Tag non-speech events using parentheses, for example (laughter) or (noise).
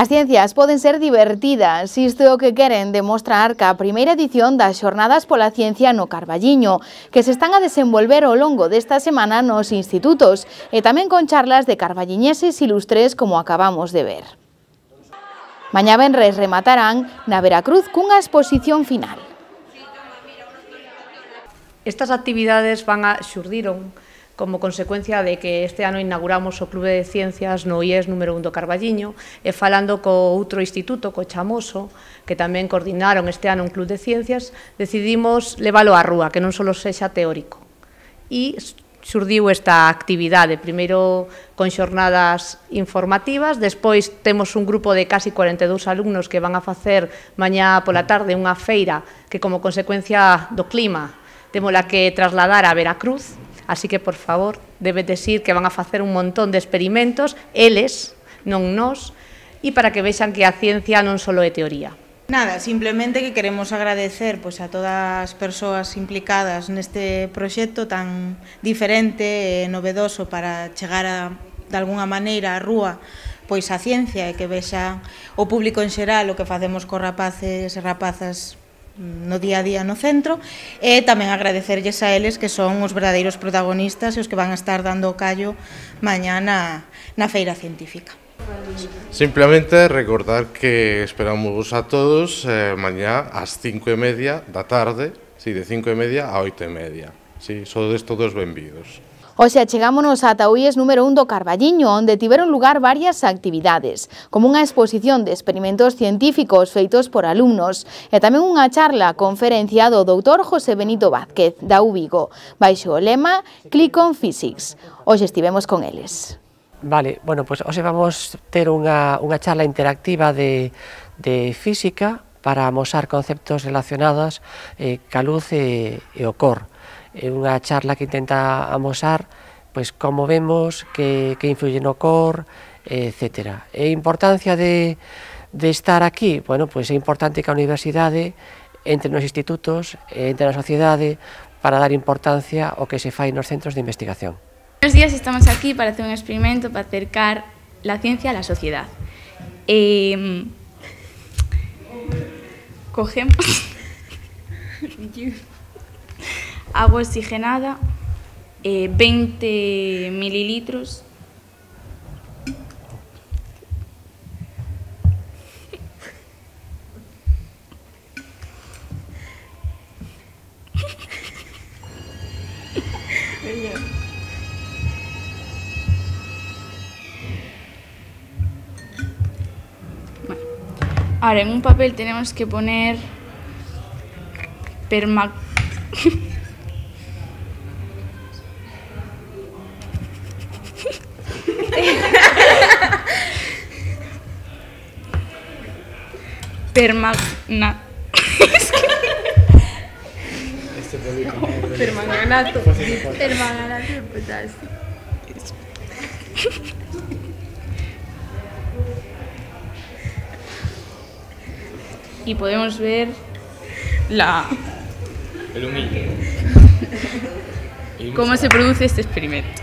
As ciencias poden ser divertidas, isto é o que queren demostrar que a primeira edición das Xornadas pola Ciencia no Carballiño, que se están a desenvolver ao longo desta semana nos institutos, e tamén con charlas de carballiñeses ilustres como acabamos de ver. Mañá Benres rematarán na Veracruz cunha exposición final. Estas actividades van a xurdiron como consecuencia de que este ano inauguramos o Clube de Ciencias no IES número 1 do Carballiño e falando co outro instituto, co Chamoso, que tamén coordinaron este ano un Club de Ciencias, decidimos leválo á rúa, que non só sexa teórico. E surdiu esta actividade, primeiro con xornadas informativas, despois temos un grupo de casi 42 alumnos que van a facer mañá pola tarde unha feira que como consecuencia do clima temola que trasladar a Veracruz, Así que, por favor, debe decir que van a facer un montón de experimentos, eles, non nós, e para que vexan que a ciencia non só é teoría. Nada, simplemente que queremos agradecer pois, a todas as persoas implicadas neste proxecto tan diferente e novedoso para chegar a, de alguna maneira á rúa pois a ciencia e que vexa o público en xeral o que facemos cos rapaces e rapazas no día a día no centro e tamén agradecerlles a eles que son os verdadeiros protagonistas e os que van a estar dando o callo mañá na, na feira científica. Simplemente recordar que esperamos a todos eh, mañá ás cinco e media da tarde, sí, de cinco e media a oito e media. Sí, sodes todos benvidos. Oxe, chegámonos ata o IES número 1 do Carballiño, onde tiveron lugar varias actividades, como unha exposición de experimentos científicos feitos por alumnos, e tamén unha charla conferencia do doutor José Benito Vázquez, da Ubigo, baixo o lema Click on Physics. Hoxe estivemos con eles. Vale, bueno, pois pues, hoxe vamos ter unha, unha charla interactiva de, de física para amosar conceptos relacionados eh, ca luz e, e o cor é unha charla que intenta amosar pois como vemos que, que influye no cor, etc. E a importancia de, de estar aquí, bueno, pois é importante que a universidade entre nos institutos, entre a sociedade, para dar importancia ao que se fai nos centros de investigación. Buenos días, estamos aquí para hacer un experimento para acercar la ciencia a la sociedad. Eh, cogemos... (laughs) agua oxigenada, eh, 20 mililitros. Ahora, en un papel tenemos que poner perma... (laughs) Permagna... Permanganato. Permanganato potasio. Y podemos ver la... El humilde. cómo se produce este experimento.